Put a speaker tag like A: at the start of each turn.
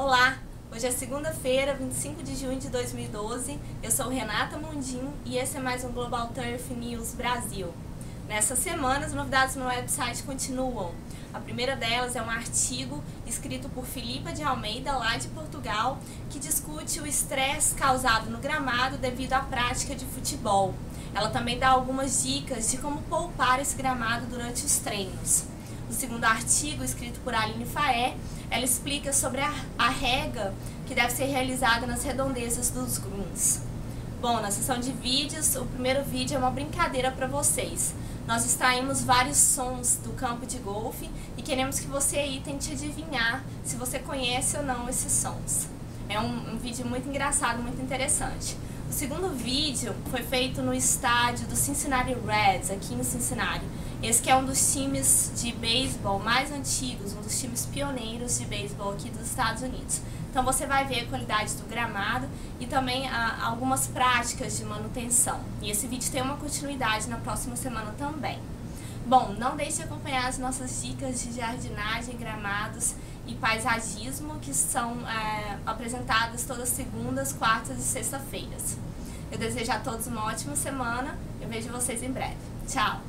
A: Olá, hoje é segunda-feira, 25 de junho de 2012. Eu sou Renata Mundim e esse é mais um Global Turf News Brasil. Nessa semana, as novidades no website continuam. A primeira delas é um artigo escrito por Filipa de Almeida, lá de Portugal, que discute o estresse causado no gramado devido à prática de futebol. Ela também dá algumas dicas de como poupar esse gramado durante os treinos. O segundo artigo, escrito por Aline Faé, ela explica sobre a, a rega que deve ser realizada nas redondezas dos greens. Bom, na sessão de vídeos, o primeiro vídeo é uma brincadeira para vocês. Nós extraímos vários sons do campo de golfe e queremos que você aí tente adivinhar se você conhece ou não esses sons. É um, um vídeo muito engraçado, muito interessante. O segundo vídeo foi feito no estádio do Cincinnati Reds, aqui em Cincinnati. Esse que é um dos times de beisebol mais antigos, um dos times pioneiros de beisebol aqui dos Estados Unidos. Então você vai ver a qualidade do gramado e também ah, algumas práticas de manutenção. E esse vídeo tem uma continuidade na próxima semana também. Bom, não deixe de acompanhar as nossas dicas de jardinagem, gramados e paisagismo que são é, apresentadas todas segundas, quartas e sexta-feiras. Eu desejo a todos uma ótima semana. Eu vejo vocês em breve. Tchau!